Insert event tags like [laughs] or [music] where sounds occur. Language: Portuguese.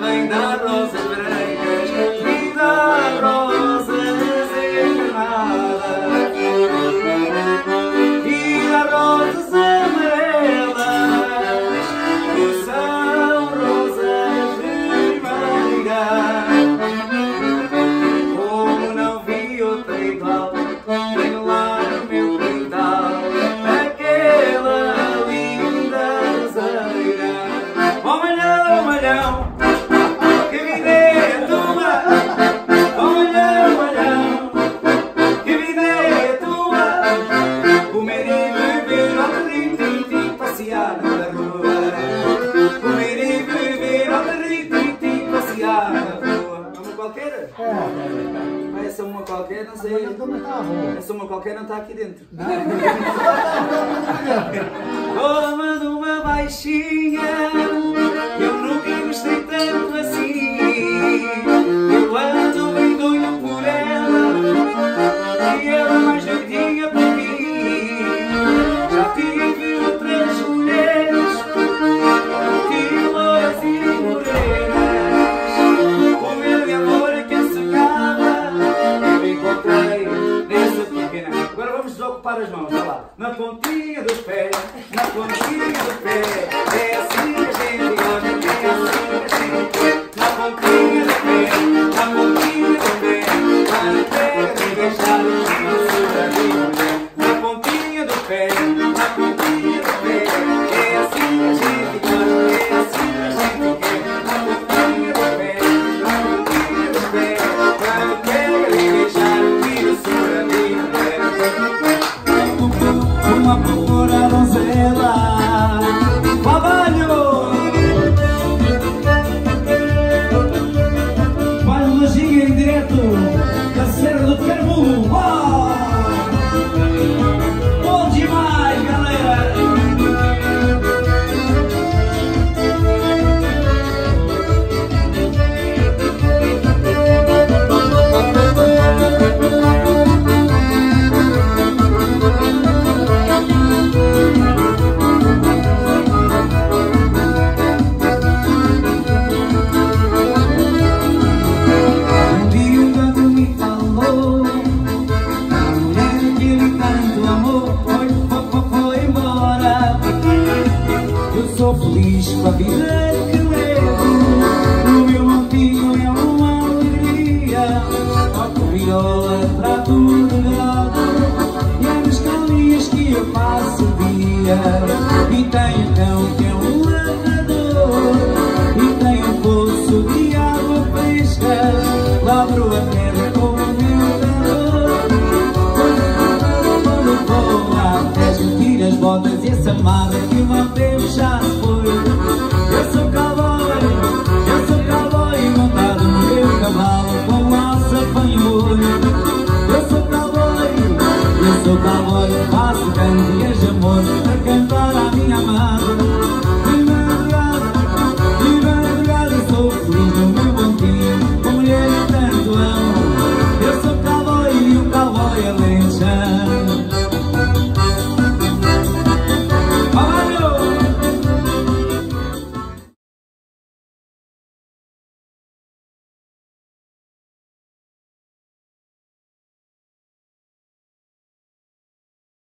bailarlos qualquer? É. Mas essa uma qualquer, não sei. Essa uma qualquer não está aqui dentro. Não. [laughs] Toma numa [laughs] baixinha. Desocupar as mãos, vai lá. Na pontinha dos pés, na pontinha do pé. É assim que a gente ama, é assim que a gente. Na pontinha do pé, na pontinha de gado E nas calinhas que eu passo o dia E tenho cão que é um lavrador. E tenho um poço de água fresca. Lavro a terra com o meu calor. Quando vou à festa, tiro as botas e essa vez